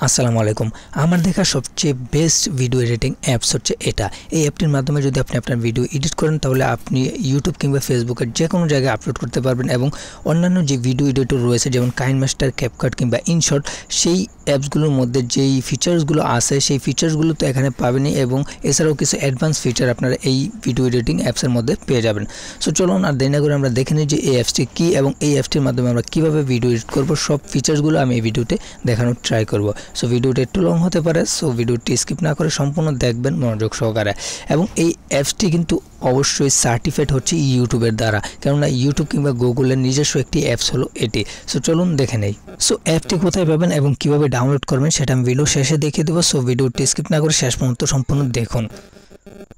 আসসালামু আলাইকুম। আমার দেখা সবচেয়ে বেস্ট ভিডিও এডিটিং অ্যাপস হচ্ছে এটা। এই অ্যাপটির মাধ্যমে যদি আপনি আপনার ভিডিও এডিট করেন, তাহলে আপনি ইউটিউব কিংবা ফেসবুকের যে কোনো জায়গায় আপলোড করতে পারবেন এবং অন্যান্য যে ভিডিও এডিটর রয়েছে, যেমন কাইন মাস্টার ক্যাপকাট কিংবা ইনশট সেই অ্যাপসগুলোর মধ্যে যেই ফিচার্সগুলো আছে, সেই ফিচার্সগুলো তো এখানে পাবেনই এবং এছাড়াও কিছু অ্যাডভান্স ফিচার আপনারা এই ভিডিও এডিটিং অ্যাপসের মধ্যে পেয়ে যাবেন। সো চলুন আর দেরি না করে আমরা দেখে নিই যে এই অ্যাপসটি কী এবং এই অ্যাপসটির মাধ্যমে আমরা কীভাবে ভিডিও এডিট করব। সব ফিচার্সগুলো আমি এই ভিডিওতে দেখানোর ট্রাই করব। সো ভিডিওটা একটু লং হতে পারে। সো ভিডিওটি স্কিপ না করে সম্পূর্ণ দেখবেন মনোযোগ সহকারে। এবং এই অ্যাপসটি কিন্তু অবশ্যই সার্টিফাইড হচ্ছে ইউটিউবের দ্বারা। কেননা ইউটিউব কিংবা গুগলের নিজস্ব একটি অ্যাপস হলো এটি। সো চলুন দেখে নেই। সো অ্যাপটি কোথায় পাবেন এবং কীভাবে ডাউনলোড করবেন সেটা আমি ভিডিও শেষে দেখিয়ে দেবো। সো ভিডিওটি স্কিপ না করে শেষ পর্যন্ত সম্পূর্ণ দেখুন।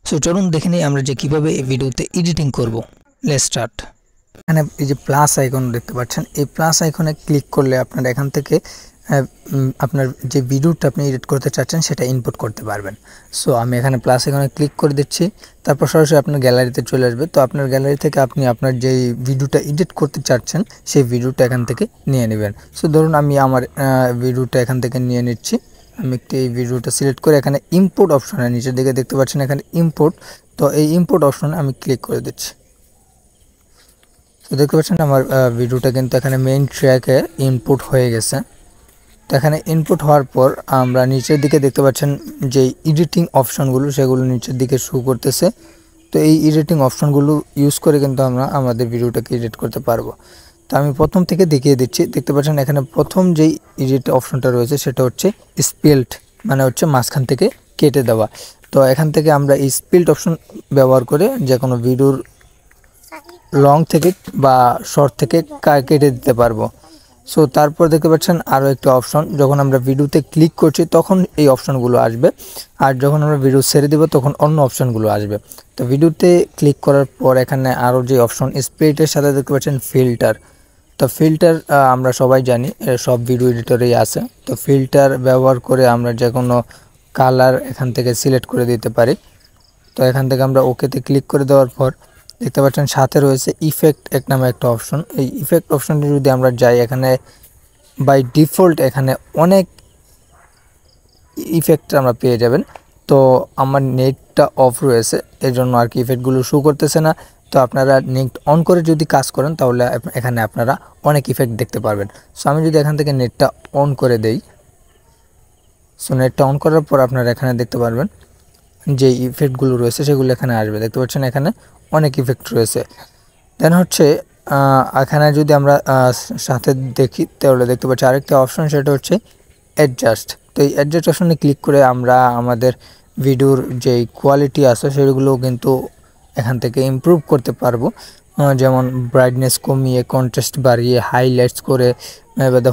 সো চলুন দেখে নিই আমরা যে কীভাবে এই ভিডিওতে এডিটিং করব। লেট স্টার্ট এখানে এই যে প্লাস আইকন দেখতে পাচ্ছেন। এই প্লাস আইকনে ক্লিক করলে আপনার এখান থেকে আপনার যে ভিডিওটা আপনি এডিট করতে চাচ্ছেন সেটা ইনপুট করতে পারবেন। সো আমি এখানে প্লাস এখানে ক্লিক করে দিচ্ছি। তারপর সরাসরি আপনার গ্যালারিতে চলে আসবে। তো আপনার গ্যালারি থেকে আপনি আপনার যেই ভিডিওটা এডিট করতে চাচ্ছেন, সেই ভিডিওটা এখান থেকে নিয়ে নেবেন। সো ধরুন আমি আমার ভিডিওটা এখান থেকে নিয়ে নিচ্ছি। আমি একটি এই ভিডিওটা সিলেক্ট করে এখানে ইম্পোর্ট অপশনে নিচের দিকে দেখতে পাচ্ছেন এখানে ইম্পোর্ট তো এই ইম্পোর্ট অপশনে আমি ক্লিক করে দিচ্ছি। তো দেখতে পাচ্ছেন আমার ভিডিওটা কিন্তু এখানে মেইন ট্র্যাকে ইনপুট হয়ে গেছে। তো এখানে ইনপুট হওয়ার পর আমরা নিচের দিকে দেখতে পাচ্ছেন যে এডিটিং অপশনগুলো সেগুলো নিচের দিকে শো করতেছে। তো এই এডিটিং অপশনগুলো ইউজ করে কিন্তু আমরা আমাদের ভিডিওটাকে এডিট করতে পারব। তো আমি প্রথম থেকে দেখিয়ে দিচ্ছি। দেখতে পাচ্ছেন এখানে প্রথম যেই এডিট অপশনটা রয়েছে, সেটা হচ্ছে স্পেল্ট মানে হচ্ছে মাঝখান থেকে কেটে দেওয়া। তো এখান থেকে আমরা এই স্পিল্ট অপশন ব্যবহার করে যে কোনো ভিডিওর লং থেকে বা শর্ট থেকে কেটে দিতে পারব। সো তারপর দেখতে পাচ্ছেন আরও একটি অপশন যখন আমরা ভিডিওতে ক্লিক করছি, তখন এই অপশনগুলো আসবে। আর যখন আমরা ভিডিও ছেড়ে দেবো, তখন অন্য অপশনগুলো আসবে। তো ভিডিওতে ক্লিক করার পর এখানে আরও যে অপশন স্প্রিটের সাথে দেখতে পাচ্ছেন ফিল্টার তো ফিল্টার আমরা সবাই জানি সব ভিডিও এডিটরেই আছে। তো ফিল্টার ব্যবহার করে আমরা যে কোনো কালার এখান থেকে সিলেক্ট করে দিতে পারি। তো এখান থেকে আমরা ওকেতে ক্লিক করে দেওয়ার পর দেখতে পাচ্ছেন, সাথে রয়েছে ইফেক্ট এক নামে একটা অপশন এই ইফেক্ট অপশনটি যদি আমরা যাই, এখানে বাই ডিফল্ট এখানে অনেক ইফেক্ট আমরা পেয়ে যাবেন। তো আমার নেটটা অফ রয়েছে এর জন্য আর কি ইফেক্টগুলো শো করতেছে না। তো আপনারা নেট অন করে যদি কাজ করেন, তাহলে এখানে আপনারা অনেক ইফেক্ট দেখতে পারবেন। সো আমি যদি এখান থেকে নেটটা অন করে দেই সো নেটটা অন করার পর আপনারা এখানে দেখতে পারবেন যে ইফেক্টগুলো রয়েছে, সেগুলো এখানে আসবে। দেখতে পাচ্ছেন এখানে অনেক ইফেক্ট রয়েছে। দেন হচ্ছে এখানে যদি আমরা সাথে দেখি, তাহলে দেখতে পাচ্ছি আরেকটা অপশন সেটা হচ্ছে অ্যাডজাস্ট তো এই অ্যাডজাস্ট অপশনে ক্লিক করে আমরা আমাদের ভিডিওর যেই কোয়ালিটি আছে সেগুলো কিন্তু এখান থেকে ইম্প্রুভ করতে পারব। যেমন ব্রাইটনেস কমিয়ে কন্ট্রাস্ট বাড়িয়ে হাইলাইটস করে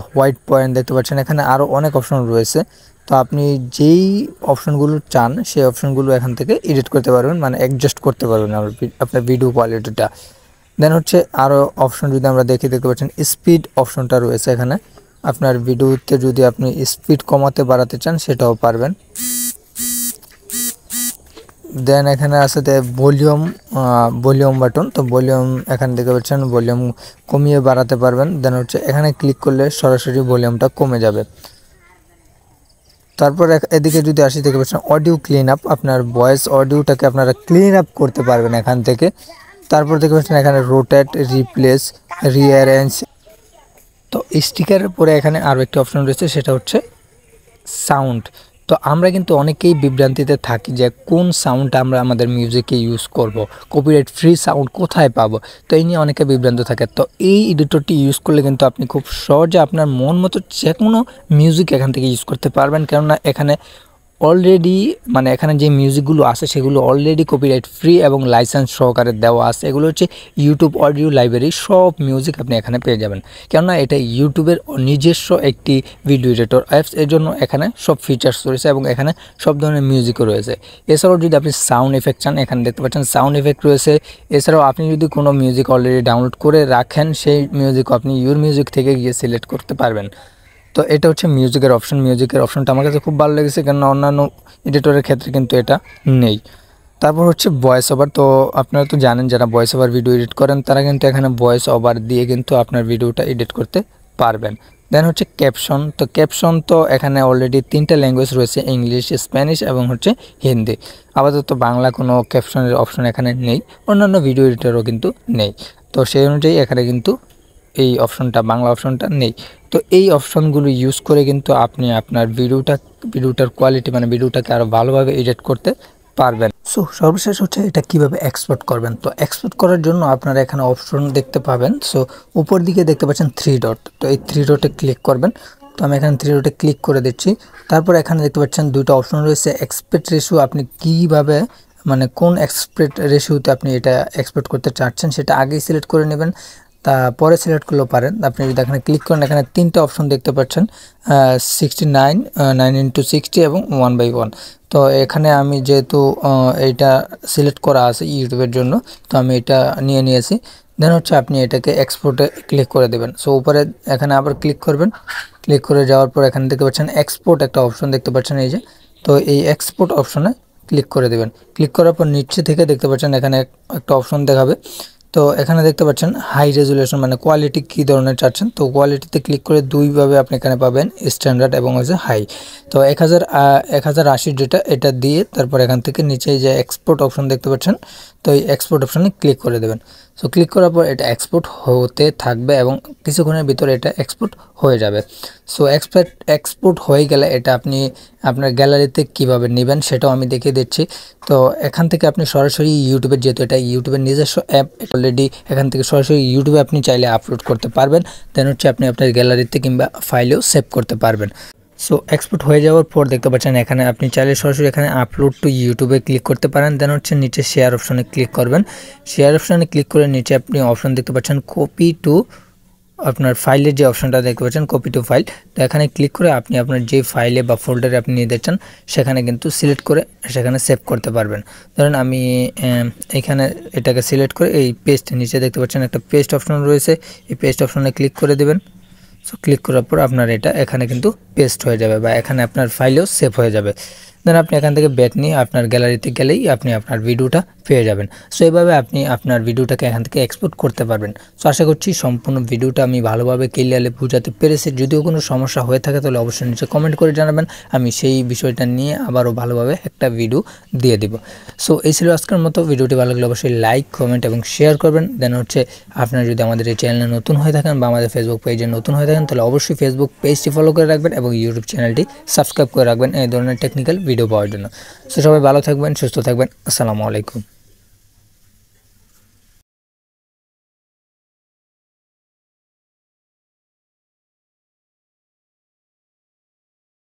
হোয়াইট পয়েন্ট দেখতে পাচ্ছেন। এখানে আরও অনেক অপশন রয়েছে। তো আপনি যেই অপশনগুলো চান, সেই অপশনগুলো এখান থেকে এডিট করতে পারবেন মানে অ্যাডজাস্ট করতে পারবেন আপনার ভিডিও কোয়ালিটিটা দেন হচ্ছে আরও অপশন যদি আমরা দেখি, দেখতে পাচ্ছেন স্পিড অপশনটা রয়েছে এখানে। আপনার ভিডিওতে যদি আপনি স্পিড কমাতে বাড়াতে চান, সেটাও পারবেন। দেন এখানে আছে ভলিউম ভলিউম বাটন তো ভলিউম এখান থেকে বলছেন ভলিউম কমিয়ে বাড়াতে পারবেন। দেন হচ্ছে এখানে ক্লিক করলে সরাসরি ভলিউমটা কমে যাবে। তারপর এদিকে যদি আসি দেখতে পাচ্ছেন অডিও ক্লিন আপ আপনার ভয়েস অডিওটাকে আপনারা ক্লিন আপ করতে পারবেন এখান থেকে। তারপর দেখতে পাচ্ছেন এখানে রোটেট রিপ্লেস রিঅ্যারেঞ্জ তো স্টিকারের পরে এখানে আরও একটি অপশন রয়েছে, সেটা হচ্ছে সাউন্ড তো আমরা কিন্তু অনেকেই বিভ্রান্তিতে থাকি যে কোন সাউন্ডটা আমরা আমাদের মিউজিকে ইউজ করব কপিরাইট ফ্রি সাউন্ড কোথায় পাবো? তো এই নিয়ে অনেকে বিভ্রান্ত থাকে। তো এই এডিটরটি ইউজ করলে কিন্তু আপনি খুব সহজে আপনার মন মতো যে কোনো মিউজিক এখান থেকে ইউজ করতে পারবেন। কেননা এখানে অলরেডি মানে এখানে যে মিউজিকগুলো আছে, সেগুলো অলরেডি কপিরাইট ফ্রি এবং লাইসেন্স সহকারে দেওয়া আছে। এগুলো হচ্ছে ইউটিউব অডিও লাইব্রেরি সব মিউজিক আপনি এখানে পেয়ে যাবেন। কেননা এটা ইউটিউবের নিজস্ব একটি ভিডিও এডিটর অ্যাপস, এর জন্য এখানে সব ফিচার্স রয়েছে এবং এখানে সব ধরনের মিউজিকও রয়েছে। এছাড়াও যদি আপনি সাউন্ড এফেক্ট চান, এখানে দেখতে পাচ্ছেন সাউন্ড এফেক্ট রয়েছে। এছাড়াও আপনি যদি কোনো মিউজিক অলরেডি ডাউনলোড করে রাখেন, সেই মিউজিক আপনি ইউর মিউজিক থেকে গিয়ে সিলেক্ট করতে পারবেন। তো এটা হচ্ছে মিউজিকের অপশন মিউজিকের অপশনটা আমার কাছে খুব ভালো লেগেছে, কেননা অন্যান্য এডিটরের ক্ষেত্রে কিন্তু এটা নেই। তারপর হচ্ছে ভয়েস ওভার তো আপনারা তো জানেন যারা ভয়েস ওভার ভিডিও এডিট করেন, তারা কিন্তু এখানে ভয়েস ওভার দিয়ে কিন্তু আপনার ভিডিওটা এডিট করতে পারবেন। দেন হচ্ছে ক্যাপশন তো ক্যাপশন তো এখানে অলরেডি তিনটা ল্যাঙ্গুয়েজ রয়েছে ইংলিশ স্প্যানিশ এবং হচ্ছে হিন্দি। আপাতত বাংলা কোনো ক্যাপশনের অপশন এখানে নেই, অন্যান্য ভিডিও এডিটারও কিন্তু নেই। তো সেই অনুযায়ী এখানে কিন্তু এই অপশনটা বাংলা অপশনটা নেই। তো এই অপশনগুলো ইউজ করে কিন্তু আপনি আপনার ভিডিওটা ভিডিওটার কোয়ালিটি মানে ভিডিওটাকে আরও ভালোভাবে এডিট করতে পারবেন। সো সর্বশেষ হচ্ছে এটা কীভাবে এক্সপোর্ট করবেন? তো এক্সপোর্ট করার জন্য আপনারা এখানে অপশন দেখতে পাবেন। সো উপর দিকে দেখতে পাচ্ছেন থ্রি ডট তো এই থ্রি ডটে ক্লিক করবেন। তো আমি এখানে থ্রি ডটে ক্লিক করে দিচ্ছি। তারপর এখানে দেখতে পাচ্ছেন দুটো অপশন রয়েছে। এক্সপেক্ট রেশিও আপনি কীভাবে মানে কোন এক্সপেক্ট রেশিওতে আপনি এটা এক্সপোর্ট করতে চাচ্ছেন, সেটা আগেই সিলেক্ট করে নেবেন। তা পরে সিলেক্ট করলেও পারেন। আপনি যদি এখানে ক্লিক করেন, এখানে তিনটা অপশন দেখতে পাচ্ছেন sixty nine nine into sixty এবং ওয়ান বাই ওয়ান তো এখানে আমি যেহেতু এইটা সিলেক্ট করা আছে ইউটিউবের জন্য, তো আমি এটা নিয়ে নিয়েছি। দেন হচ্ছে আপনি এটাকে এক্সপোর্টে ক্লিক করে দেবেন। সো উপরে এখানে আবার ক্লিক করবেন। ক্লিক করে যাওয়ার পর এখানে দেখতে পাচ্ছেন এক্সপোর্ট একটা অপশন দেখতে পাচ্ছেন এই যে। তো এই এক্সপোর্ট অপশনে ক্লিক করে দেবেন। ক্লিক করার পর নিচে থেকে দেখতে পাচ্ছেন এখানে একটা অপশন দেখাবে। তো এখানে দেখতে পাচ্ছেন হাই রেজুলেশন মানে কোয়ালিটি কী ধরনের চাচ্ছেন? তো কোয়ালিটিতে ক্লিক করে দুইভাবে আপনি এখানে পাবেন স্ট্যান্ডার্ড এবং হচ্ছে হাই তো এক হাজার এক হাজার আশির যেটা, এটা দিয়ে তারপর এখান থেকে নিচে যে এক্সপোর্ট অপশন দেখতে পাচ্ছেন তো এই এক্সপোর্ট অপশানে ক্লিক করে দেবেন। সো ক্লিক করার পর এটা এক্সপোর্ট হতে থাকবে এবং কিছুক্ষণের ভিতরে এটা এক্সপোর্ট হয়ে যাবে। সো এক্সপোর্ট এক্সপোর্ট হয়ে গেলে এটা আপনি আপনার গ্যালারিতে কীভাবে নেবেন সেটাও আমি দেখিয়ে দিচ্ছি। তো, এখান থেকে আপনি সরাসরি ইউটিউবে যেহেতু এটা ইউটিউবের নিজস্ব অ্যাপ অলরেডি এখান থেকে সরাসরি ইউটিউবে আপনি চাইলে আপলোড করতে পারবেন। দেন হচ্ছে আপনি আপনার গ্যালারিতে কিংবা ফাইলেও সেভ করতে পারবেন। সো এক্সপোর্ট হয়ে যাওয়ার পর দেখতে পাচ্ছেন এখানে আপনি চাইলে সরাসরি এখানে আপলোড টু ইউটিউবে ক্লিক করতে পারেন। দেন হচ্ছে নিচে শেয়ার অপশনে ক্লিক করবেন। শেয়ার অপশনে ক্লিক করে নিচে আপনি অপশন দেখতে পাচ্ছেন কপি টু আপনার ফাইলের যে অপশনটা দেখতে পাচ্ছেন কপি টু ফাইল তো এখানে ক্লিক করে আপনি আপনার যে ফাইলে বা ফোল্ডারে আপনি নিয়ে চান সেখানে কিন্তু সিলেক্ট করে সেখানে সেভ করতে পারবেন। ধরেন আমি এখানে এটাকে সিলেক্ট করে এই পেস্ট নিচে দেখতে পাচ্ছেন একটা পেস্ট অপশন রয়েছে। এই পেস্ট অপশনে ক্লিক করে দেবেন। সো ক্লিক করার পর আপনার এটা এখানে কিন্তু পেস্ট হয়ে যাবে বা এখানে আপনার ফাইলেও সেভ হয়ে যাবে। দেন আপনি এখান থেকে ব্যাট নিয়ে আপনার গ্যালারিতে গেলেই আপনি আপনার ভিডিওটা পেয়ে যাবেন। সো এইভাবে আপনি আপনার ভিডিওটাকে এখান থেকে এক্সপোর্ট করতে পারবেন। সো আশা করছি সম্পূর্ণ ভিডিওটা আমি ভালোভাবে ক্লিয়ারলি বোঝাতে পেরেছি। যদিও কোনো সমস্যা হয়ে থাকে, তাহলে অবশ্যই নিচে কমেন্ট করে জানাবেন। আমি সেই বিষয়টা নিয়ে আবারও ভালোভাবে একটা ভিডিও দিয়ে দিব। সো এই ছিল আজকের মতো। ভিডিওটি ভালো লাগলে অবশ্যই লাইক কমেন্ট এবং শেয়ার করবেন। দেন হচ্ছে, আপনারা যদি আমাদের এই চ্যানেলে নতুন হয়ে থাকেন বা আমাদের ফেসবুক পেজে নতুন হয়ে থাকেন, তাহলে অবশ্যই ফেসবুক পেজটি ফলো করে রাখবেন এবং ইউটিউব চ্যানেলটি সাবস্ক্রাইব করে রাখবেন এই ধরনের টেকনিক্যাল ভিডিও পাওয়ার জন্য। সো সবাই ভালো থাকবেন, সুস্থ থাকবেন। আসসালামু আলাইকুম।